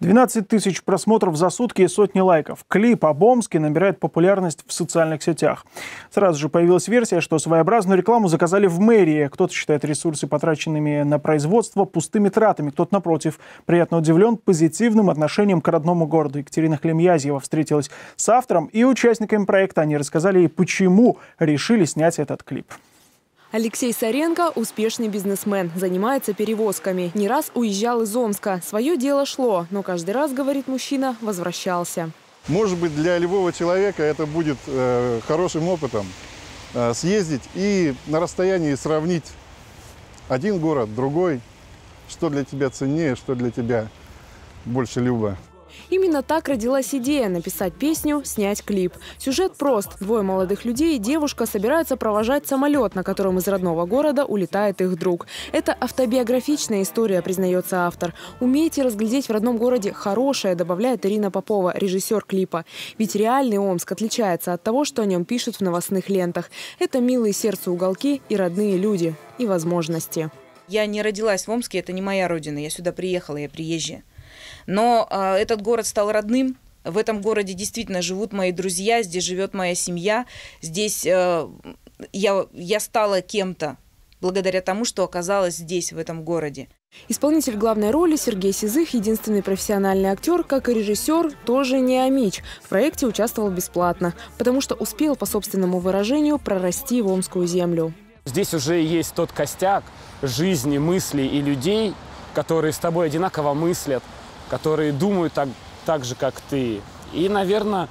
12 тысяч просмотров за сутки и сотни лайков. Клип об Омске набирает популярность в социальных сетях. Сразу же появилась версия, что своеобразную рекламу заказали в мэрии. Кто-то считает ресурсы, потраченными на производство, пустыми тратами. Кто-то, напротив, приятно удивлен позитивным отношением к родному городу. Екатерина Хлемьязьева встретилась с автором и участниками проекта. Они рассказали ей, почему решили снять этот клип. Алексей Саренко – успешный бизнесмен, занимается перевозками. Не раз уезжал из Омска. Свое дело шло, но каждый раз, говорит мужчина, возвращался. Может быть, для любого человека это будет э, хорошим опытом э, съездить и на расстоянии сравнить один город, другой, что для тебя ценнее, что для тебя больше любо. Именно так родилась идея написать песню, снять клип. Сюжет прост. Двое молодых людей и девушка собираются провожать самолет, на котором из родного города улетает их друг. Это автобиографичная история, признается автор. Умеете разглядеть в родном городе хорошее, добавляет Ирина Попова, режиссер клипа. Ведь реальный Омск отличается от того, что о нем пишут в новостных лентах. Это милые сердцу уголки и родные люди, и возможности. Я не родилась в Омске, это не моя родина. Я сюда приехала, я приезжая. Но э, этот город стал родным. В этом городе действительно живут мои друзья, здесь живет моя семья. Здесь э, я, я стала кем-то благодаря тому, что оказалась здесь, в этом городе. Исполнитель главной роли Сергей Сизых, единственный профессиональный актер, как и режиссер, тоже не амич. В проекте участвовал бесплатно, потому что успел, по собственному выражению, прорасти в омскую землю. Здесь уже есть тот костяк жизни, мыслей и людей, которые с тобой одинаково мыслят, которые думают так, так же, как ты. И, наверное,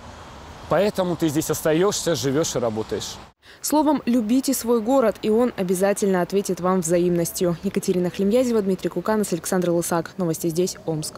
поэтому ты здесь остаешься, живешь и работаешь. Словом, любите свой город, и он обязательно ответит вам взаимностью. Екатерина Хлемьязева, Дмитрий Куканос, Александр Лысак. Новости здесь, Омск.